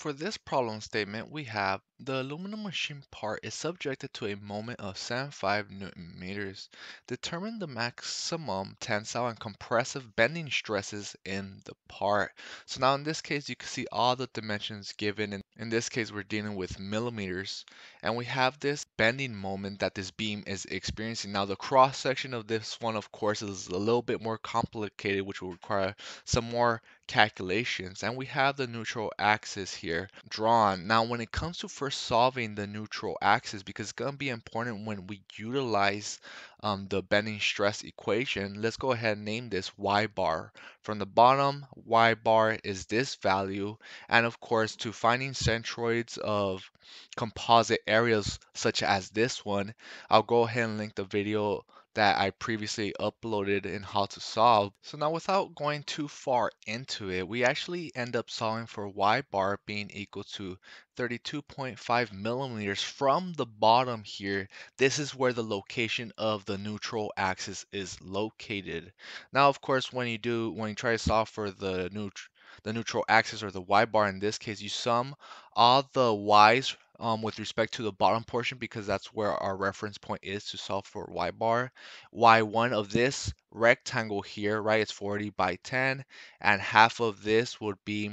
for this problem statement, we have the aluminum machine part is subjected to a moment of 75 newton meters. Determine the maximum tensile and compressive bending stresses in the part. So now in this case, you can see all the dimensions given. In, in this case, we're dealing with millimeters. And we have this bending moment that this beam is experiencing. Now the cross section of this one, of course, is a little bit more complicated, which will require some more calculations. And we have the neutral axis here drawn. Now when it comes to first solving the neutral axis, because it's going to be important when we utilize um, the bending stress equation, let's go ahead and name this y bar. From the bottom, y bar is this value. And of course, to finding centroids of composite areas such as this one, I'll go ahead and link the video that I previously uploaded in how to solve. So now without going too far into it, we actually end up solving for y bar being equal to 32.5 millimeters from the bottom here. This is where the location of the neutral axis is located. Now, of course, when you do, when you try to solve for the neutral the neutral axis or the y bar in this case, you sum all the y's um, with respect to the bottom portion because that's where our reference point is to solve for y bar. y1 of this rectangle here, right, it's 40 by 10, and half of this would be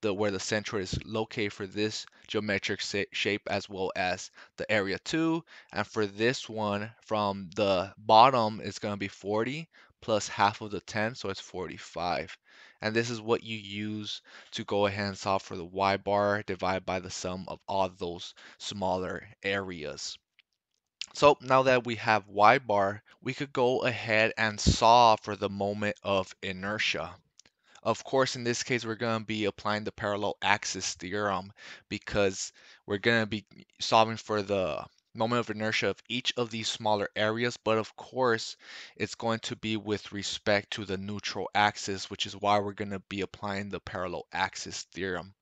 the where the centroid is located for this geometric shape as well as the area 2. And for this one, from the bottom, it's going to be 40 plus half of the 10, so it's 45 and this is what you use to go ahead and solve for the y bar divided by the sum of all those smaller areas. So now that we have y bar, we could go ahead and solve for the moment of inertia. Of course, in this case, we're going to be applying the parallel axis theorem because we're going to be solving for the moment of inertia of each of these smaller areas, but of course, it's going to be with respect to the neutral axis, which is why we're going to be applying the parallel axis theorem.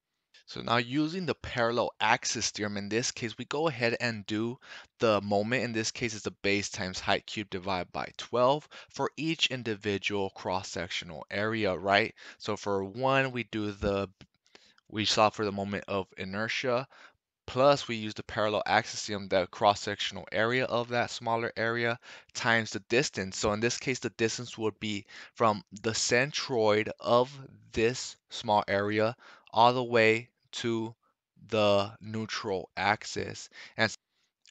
So now using the parallel axis theorem, in this case, we go ahead and do the moment. In this case, is the base times height cubed divided by 12 for each individual cross-sectional area, right? So for one, we do the we solve for the moment of inertia plus we use the parallel axis theorem: um, the cross-sectional area of that smaller area times the distance. So in this case, the distance would be from the centroid of this small area all the way to the neutral axis. And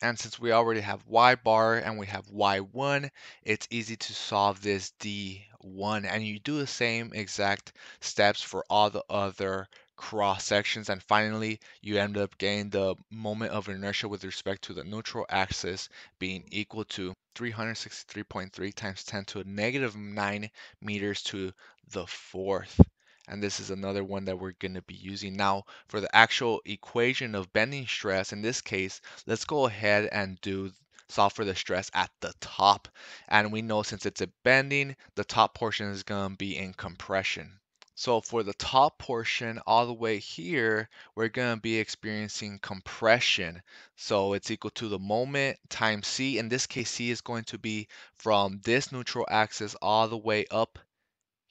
and since we already have y bar and we have y1, it's easy to solve this d1. And you do the same exact steps for all the other cross sections and finally you end up getting the moment of inertia with respect to the neutral axis being equal to 363.3 times 10 to a negative 9 meters to the fourth. And this is another one that we're going to be using. Now for the actual equation of bending stress in this case let's go ahead and do solve for the stress at the top. And we know since it's a bending the top portion is going to be in compression so for the top portion all the way here, we're going to be experiencing compression. So it's equal to the moment times C. In this case, C is going to be from this neutral axis all the way up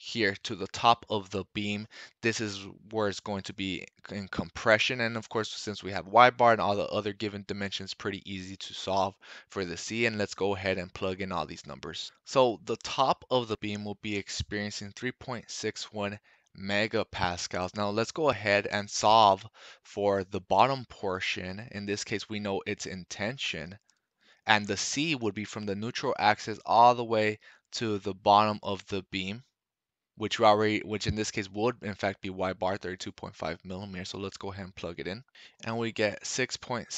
here to the top of the beam. This is where it's going to be in compression. And of course, since we have Y bar and all the other given dimensions, pretty easy to solve for the C. And let's go ahead and plug in all these numbers. So the top of the beam will be experiencing 3.61 megapascals. Now let's go ahead and solve for the bottom portion. In this case, we know it's in tension. And the C would be from the neutral axis all the way to the bottom of the beam which already, which in this case would in fact be y bar 32.5 millimeters. So let's go ahead and plug it in. And we get 6.71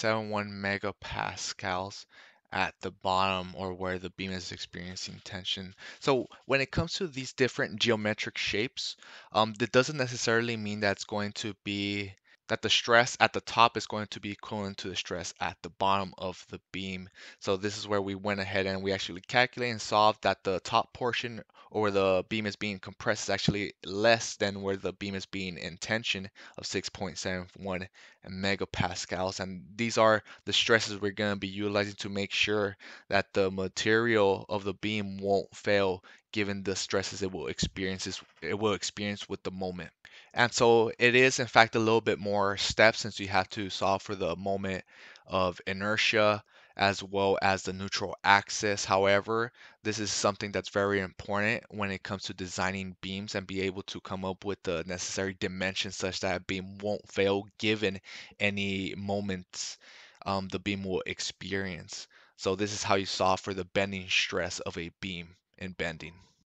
megapascals at the bottom or where the beam is experiencing tension. So when it comes to these different geometric shapes, um, that doesn't necessarily mean that's going to be that the stress at the top is going to be equivalent to the stress at the bottom of the beam. So this is where we went ahead and we actually calculated and solved that the top portion or the beam is being compressed is actually less than where the beam is being in tension of 6.71 megapascals. And these are the stresses we're going to be utilizing to make sure that the material of the beam won't fail given the stresses it will experiences it will experience with the moment. And so it is in fact a little bit more steps since you have to solve for the moment of inertia as well as the neutral axis. However, this is something that's very important when it comes to designing beams and be able to come up with the necessary dimensions such that a beam won't fail given any moments um, the beam will experience. So this is how you solve for the bending stress of a beam in bending.